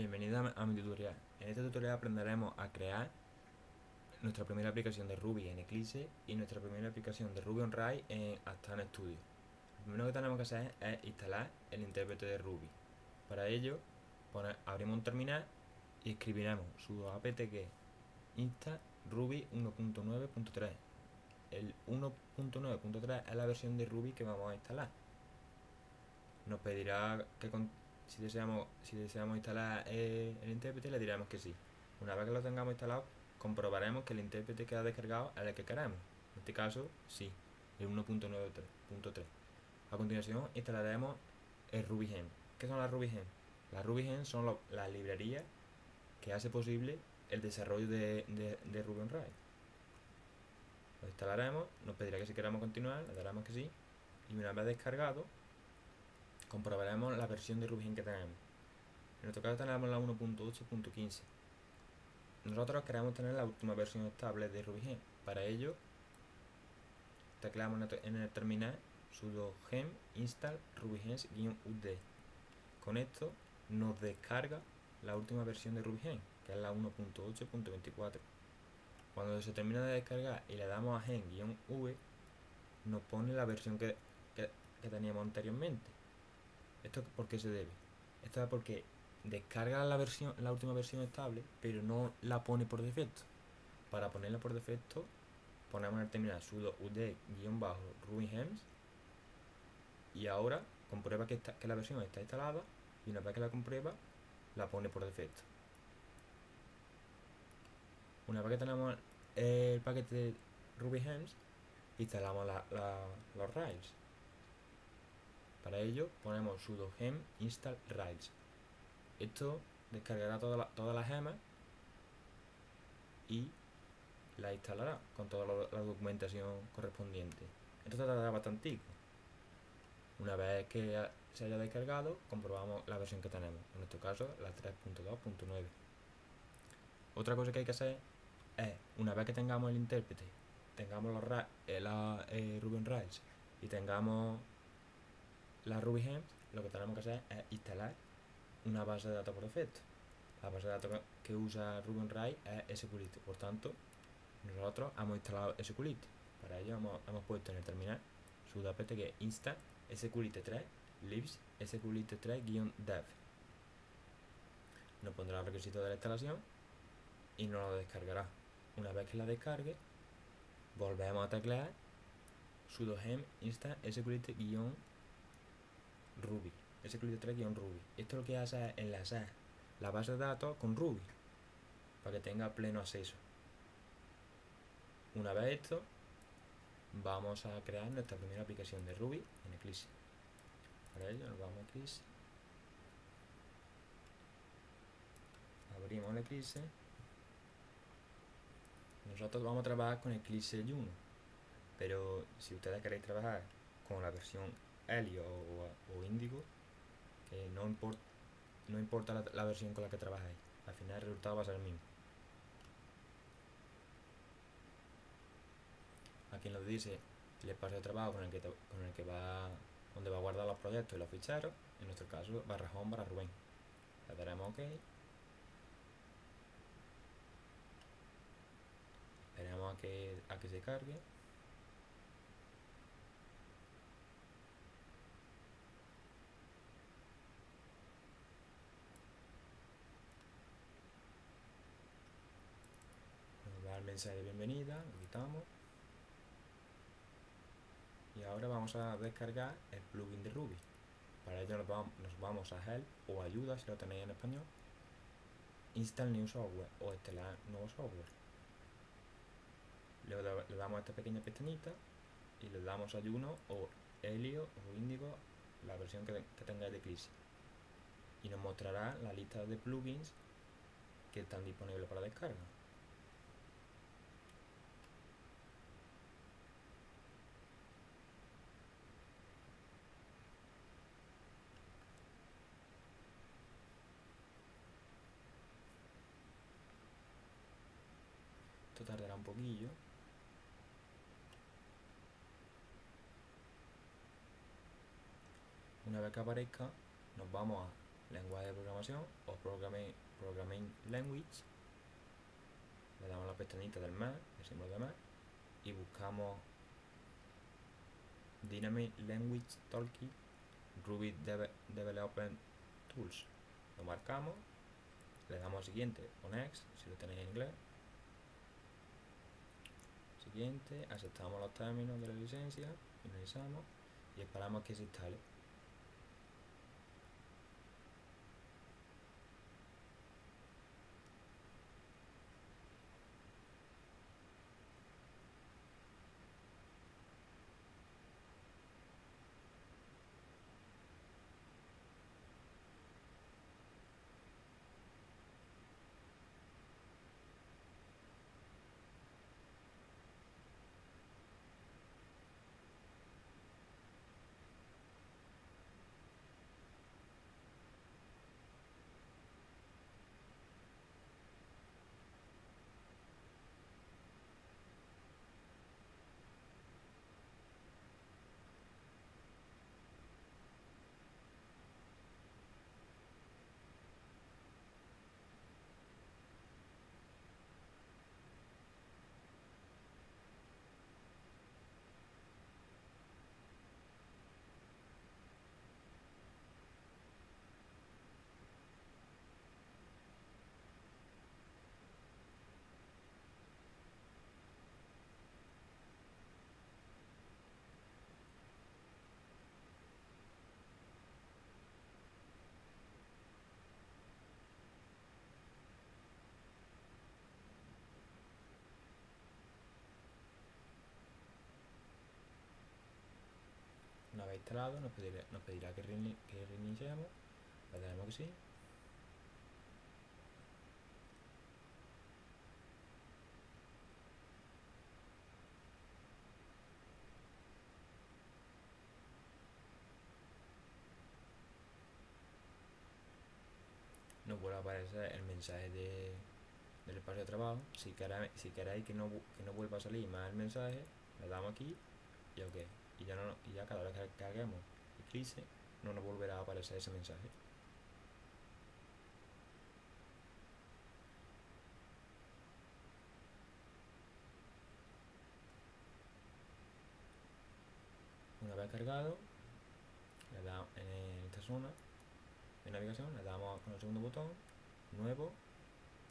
Bienvenida a mi tutorial. En este tutorial aprenderemos a crear nuestra primera aplicación de Ruby en Eclipse y nuestra primera aplicación de Ruby on Rails en Astana Studio. Lo primero que tenemos que hacer es instalar el intérprete de Ruby. Para ello, abrimos un terminal y escribiremos sudo apt-get install ruby 1.9.3. El 1.9.3 es la versión de Ruby que vamos a instalar. Nos pedirá que si deseamos, si deseamos instalar eh, el intérprete, le diremos que sí. Una vez que lo tengamos instalado, comprobaremos que el intérprete que ha descargado es el que queremos. En este caso, sí, el 1.93.3. A continuación, instalaremos el RubyGem. ¿Qué son las RubyGem? Las RubyGem son las librerías que hace posible el desarrollo de, de Ruby on Rails. Lo instalaremos, nos pedirá que si queremos continuar, le daremos que sí. Y una vez descargado, comprobaremos la versión de Ruby que tenemos. En nuestro caso tenemos la 1.8.15. Nosotros queremos tener la última versión estable de Ruby Para ello, tecleamos en el terminal sudo gem install rubygems-ud. Con esto nos descarga la última versión de Ruby que es la 1.8.24. Cuando se termina de descargar y le damos a gen-v, nos pone la versión que teníamos anteriormente. ¿Esto por qué se debe? Esto es porque descarga la versión, la última versión estable, pero no la pone por defecto. Para ponerla por defecto, ponemos en el terminal sudo ud-rubygems y ahora comprueba que, que la versión está instalada y una vez que la comprueba, la pone por defecto. Una vez que tenemos el paquete de RubyGems, instalamos los Rails. Para ello ponemos sudo gem install rails. Esto descargará todas las gemas y la instalará con toda la, documentación correspondiente. Esto tardará bastante. Una vez que se haya descargado, comprobamos la versión que tenemos. En nuestro caso, la 3.2.9. Otra cosa que hay que hacer es, una vez que tengamos el intérprete, tengamos eh, la, eh, Ruby on Rails y tengamos la RubyGems lo que tenemos que hacer es instalar una base de datos por defecto. La base de datos que usa Ruby on Rails es SQLite. Por tanto, nosotros hemos instalado SQLite. Para ello hemos, puesto en el terminal sudo que insta sqlite3 libs sqlite3-dev. Nos pondrá el requisito de la instalación y nos lo descargará. Una vez que la descargue, volvemos a teclear sudo gem insta sqlite-dev Ruby, SQLite3-Ruby. Esto lo que hace es enlazar la base de datos con Ruby para que tenga pleno acceso. Una vez esto, vamos a crear nuestra primera aplicación de Ruby en Eclipse. Para ello nos vamos a Eclipse. Abrimos el Eclipse. Nosotros vamos a trabajar con Eclipse 1. Pero si ustedes queréis trabajar con la versión Helio o, Índigo, que no, importa no importa la, versión con la que trabajáis, al final el resultado va a ser el mismo. Aquí nos dice el espacio de trabajo con el que, con el que va donde va a guardar los proyectos y los ficheros, en nuestro caso barra home barra Rubén. Le daremos OK. Esperemos a que, a que se cargue. el mensaje bienvenida, lo quitamos. Y ahora vamos a descargar el plugin de Ruby. Para ello nos vamos, a Help o Ayuda si lo tenéis en español. Install New Software o instalar nuevo software. Le, damos a esta pequeña pestañita y le damos Ayuno o Helio o Indigo, la versión que, que tengáis de Eclipse. Y nos mostrará la lista de plugins que están disponibles para descarga. Una vez que aparezca, nos vamos a lenguaje de programación, Programming, Programming Language, le damos la pestañita del más, el símbolo de más, y buscamos Dynamic Language Toolkit Ruby Development Tools. Lo marcamos, le damos siguiente o next, si lo tenéis en inglés. Siguiente, aceptamos los términos de la licencia, finalizamos y esperamos que se instale. Instalado nos pedirá, pedirá que, que reiniciemos, le daremos que sí. Nos vuelve a aparecer el mensaje de, del espacio de trabajo. Si queréis, si queréis que, no, que no vuelva a salir más el mensaje, le damos aquí y ok y ya, no, y ya cada vez que carguemos Eclipse no nos volverá a aparecer ese mensaje. Una vez cargado, le damos en esta zona de navegación, le damos con el segundo botón, nuevo,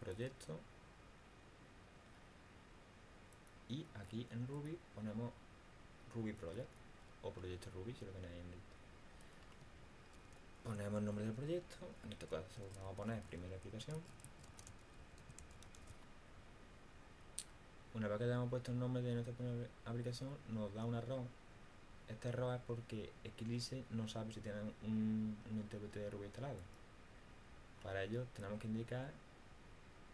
proyecto, y aquí en Ruby ponemos Ruby Project o proyecto Ruby si lo tenéis en lista. Ponemos el nombre del proyecto, en este caso vamos a poner primera aplicación. Una vez que hayamos puesto el nombre de nuestra primera aplicación, nos da un error. Este error es porque Eclipse no sabe si tiene un, un intérprete de Ruby instalado. Para ello tenemos que indicar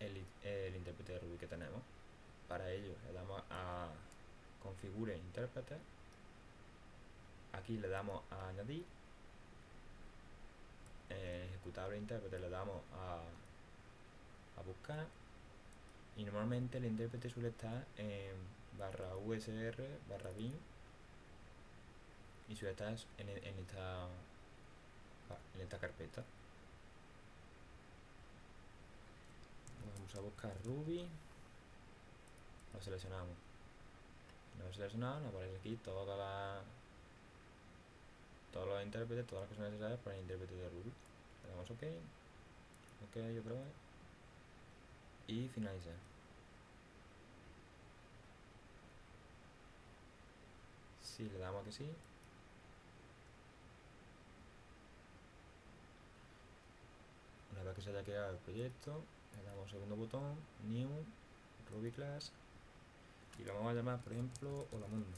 el, el intérprete de Ruby que tenemos. Para ello le damos a configure intérprete aquí le damos a añadir. Eh, ejecutable intérprete le damos a, a buscar. Y normalmente el intérprete suele estar en barra usr barra bin y suele estar en, en esta en esta carpeta. Vamos a buscar ruby. Lo seleccionamos. No seleccionado, nos aparece aquí toda la, todos los intérpretes, todas las cosas necesarias para el intérprete de Ruby. Le damos OK, OK otra vez y finalizar. Si le damos a que sí, una vez que se haya creado el proyecto, le damos segundo botón, New, Ruby Class. Y lo vamos a llamar por ejemplo Hola Mundo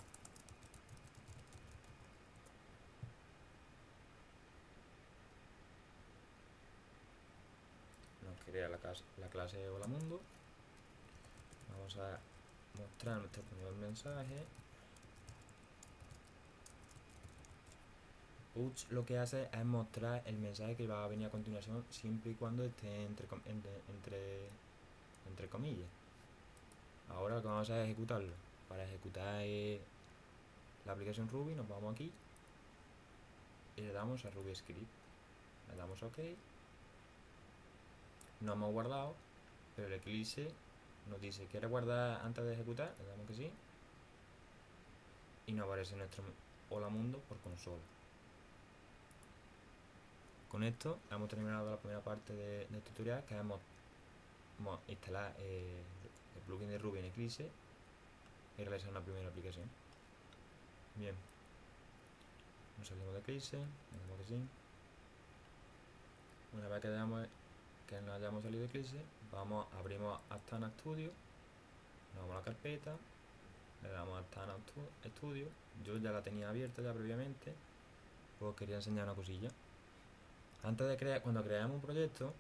nos crea la, clase, la Hola Mundo vamos a mostrar nuestro primer mensaje. Puts lo que hace es mostrar el mensaje que va a venir a continuación siempre y cuando esté entre, entre, entre, comillas. Ahora lo que vamos a hacer es ejecutarlo. Para ejecutar la aplicación Ruby nos vamos aquí y le damos a Ruby Script. Le damos OK no hemos guardado, pero el Eclipse nos dice, ¿quiere guardar antes de ejecutar? Le damos que sí. Y nos aparece nuestro Hola Mundo por consola. Con esto hemos terminado la primera parte del tutorial que hemos, instalado eh, el plugin de Ruby en Eclipse y realizar una primera aplicación. Bien. Nos salimos de Eclipse, le que sí. Una vez que, que nos hayamos salido de Eclipse, vamos, abrimos Astana Studio, nos vamos a la carpeta, le damos a Astana Studio, yo ya la tenía abierta ya previamente, pues quería enseñar una cosilla. Antes de crear, cuando creamos un proyecto,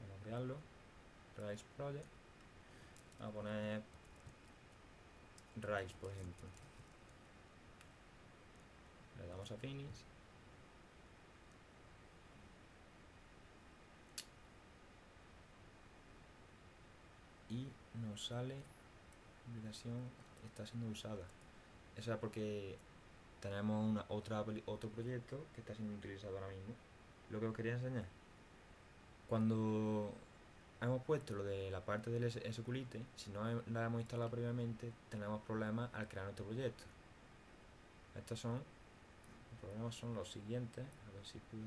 vamos a crearlo, Rise Project, a poner Rise por ejemplo. Le damos a Finish y nos sale aplicación está siendo usada. Eso es porque tenemos una, otra, otro proyecto que está siendo utilizado ahora mismo. Lo que os quería enseñar. Cuando hemos puesto lo de la parte del SQLite si no la hemos instalado previamente tenemos problemas al crear nuestro proyecto. Estos son los problemas son los siguientes a ver si puedo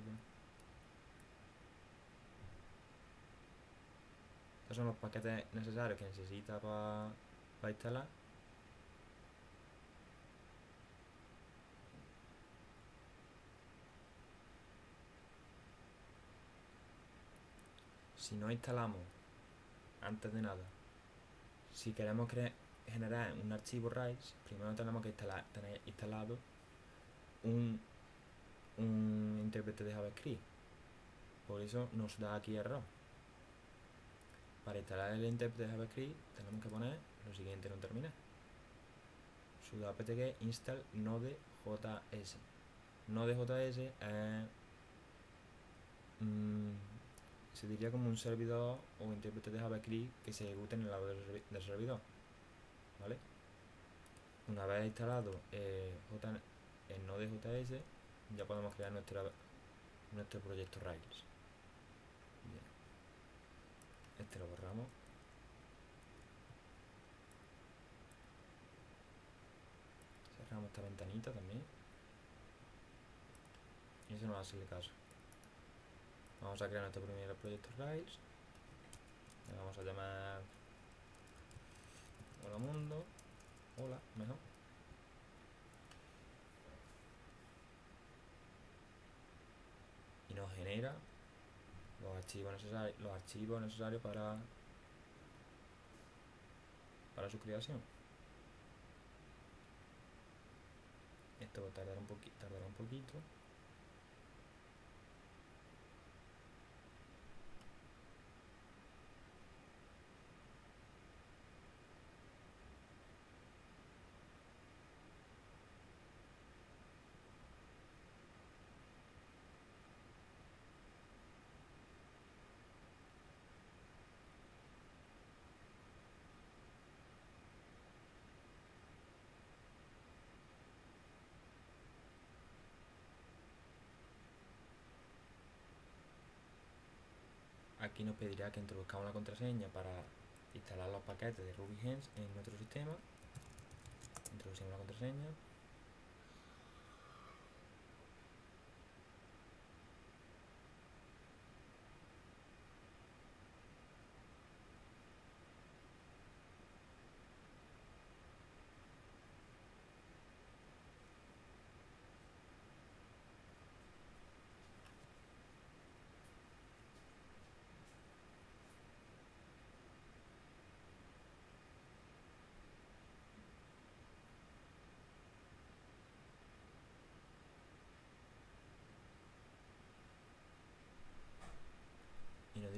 Estos son los paquetes necesarios que necesita para instalar. Si no instalamos, antes de nada, si queremos generar un archivo RISE, primero tenemos que instalar, tener instalado un, un intérprete de JavaScript. Por eso nos da aquí error. Para instalar el intérprete de JavaScript tenemos que poner lo siguiente en un terminal. sudo apt install node.js. Node.js es, mm, se diría como un servidor o intérprete de JavaScript que se ejecute en el lado del, servidor. ¿Vale? Una vez instalado eh, el Node.js ya podemos crear nuestro proyecto Rails. Este lo borramos. Cerramos esta ventanita también. Y eso no va a hacerle caso. Vamos a crear nuestro primer proyecto Rails. Le vamos a llamar Hola Mundo. Hola, mejor. Y nos genera los archivos necesarios, los archivos necesarios para, para su creación. Esto tardará un, poquito tardará un poquito. Aquí nos pedirá que introduzcamos la contraseña para instalar los paquetes de RubyGems en nuestro sistema. Introducimos la contraseña.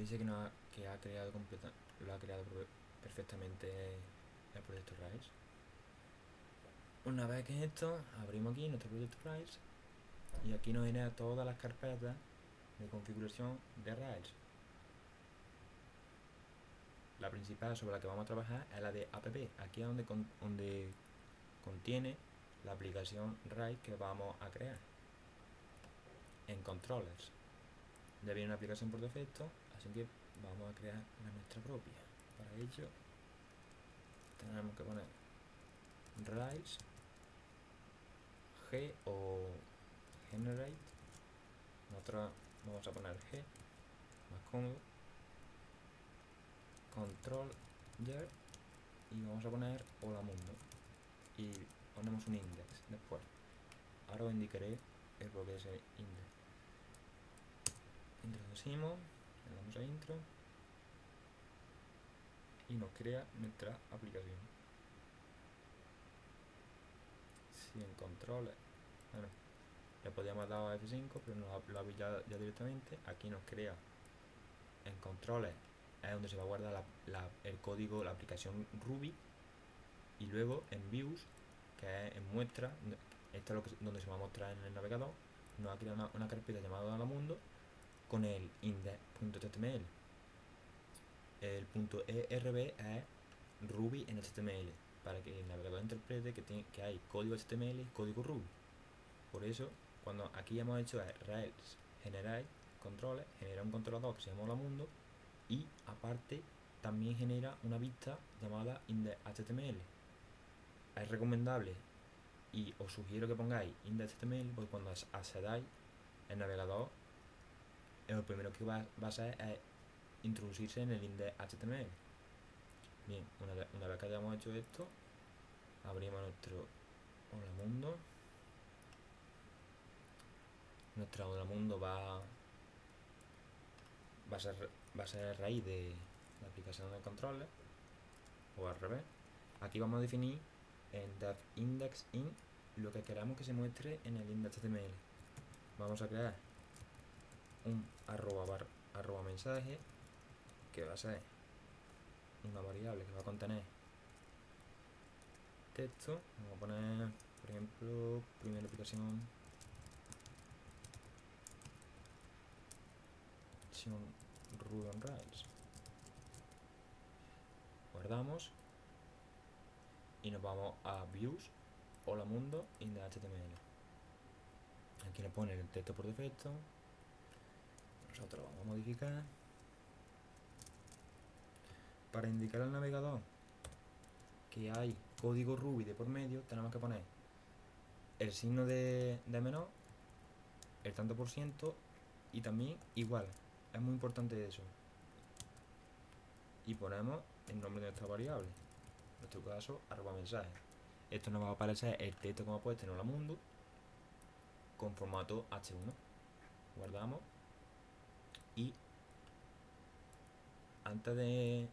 Dice que, ha, creado lo ha creado perfectamente el proyecto Rise. Una vez que esto, abrimos aquí nuestro proyecto Rise y aquí nos genera todas las carpetas de configuración de Rails. La principal sobre la que vamos a trabajar es la de app. Aquí es donde, donde contiene la aplicación Rails que vamos a crear. En controllers. Ya viene una aplicación por defecto Así que vamos a crear nuestra propia. Para ello tenemos que poner rise g o generate. Nosotros vamos a poner g más cómodo. Control yer y vamos a poner hola mundo y ponemos un index después. Ahora os indicaré el por qué ese index. Introducimos, damos a intro y nos crea nuestra aplicación. Sin controles, bueno, le podíamos dar a F5, pero nos lo ha pillado ya directamente. Aquí nos crea en controles es donde se va a guardar el código, la aplicación Ruby y luego en views que es en muestra esto es lo que, donde se va a mostrar en el navegador nos va a crear una, carpeta llamada mundo con el index.html el punto .erb es Ruby en HTML para que el navegador interprete que, tiene, que hay código HTML y código Ruby por eso cuando aquí hemos hecho es Rails generate controles genera un controlador que se llama hola mundo y aparte también genera una vista llamada index.html. Es recomendable y os sugiero que pongáis index.html porque cuando accedáis el navegador lo primero que va, a hacer es introducirse en el index.html. Bien, una vez, que hayamos hecho esto, abrimos nuestro hola mundo. Nuestro hola mundo va a ser, va a ser raíz de la aplicación de controles o al revés. Aquí vamos a definir en index in lo que queramos que se muestre en el index.html. Vamos a crear un arroba, bar, arroba mensaje que va a ser una variable que va a contener texto. Vamos a poner, por ejemplo, primera aplicación Ruby on Rails. Guardamos y nos vamos a Views, Hola Mundo, in HTML. Aquí le pone el texto por defecto. Nosotros vamos a modificar. Para indicar al navegador que hay código Ruby de por medio, tenemos que poner el signo de, de menor, el tanto por ciento y también igual es muy importante eso. Y ponemos el nombre de nuestra variable. En nuestro caso, arroba mensaje. Esto nos va a aparecer el texto como puesto en Hola Mundo con formato H1. Guardamos. Y antes de,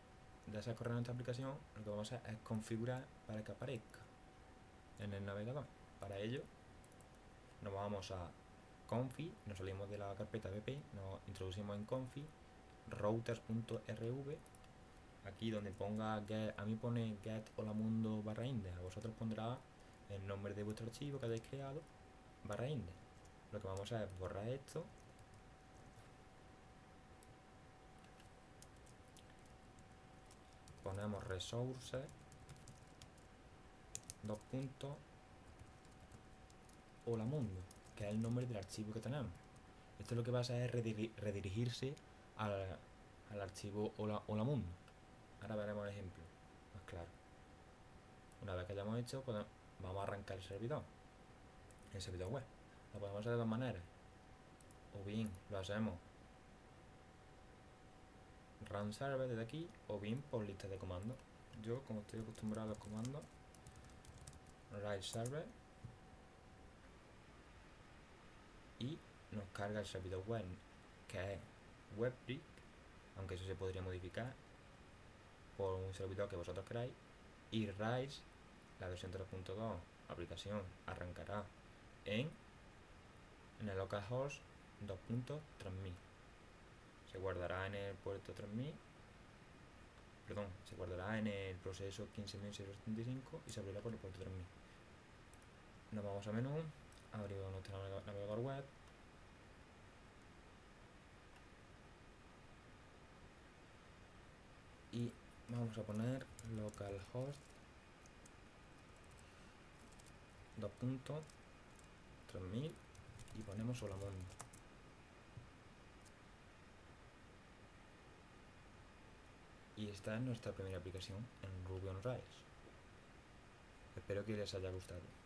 de hacer correr nuestra aplicación, lo que vamos a hacer es configurar para que aparezca en el navegador. Para ello, nos vamos a confi, nos salimos de la carpeta bp, nos introducimos en confi, routers.rv, aquí donde ponga get, a mí pone get hola mundo barra index, a vosotros pondrá el nombre de vuestro archivo que hayáis creado barra index. Lo que vamos a hacer es borrar esto. Ponemos resources, dos puntos, hola mundo que es el nombre del archivo que tenemos. Esto lo que va a hacer es redirigirse al, archivo hola, hola mundo. Ahora veremos el ejemplo más claro. Una vez que hayamos hecho, vamos a arrancar el servidor. El servidor web. Lo podemos hacer de dos maneras. O bien lo hacemos run server desde aquí, o bien por lista de comandos. Yo, como estoy acostumbrado a los comandos, write server y nos carga el servidor web que es WebBrick, aunque eso se podría modificar por un servidor que vosotros queráis y Rise, la versión 3.2 aplicación arrancará en, en el localhost 2.3000 se guardará en el puerto 3000 perdón, se guardará en el proceso 15.675 y se abrirá por el puerto 3000 nos vamos a menú abrimos nuestro navegador web. Y vamos a poner localhost 2.3000 y ponemos mundo Y esta es nuestra primera aplicación en Ruby on Rails. Espero que les haya gustado.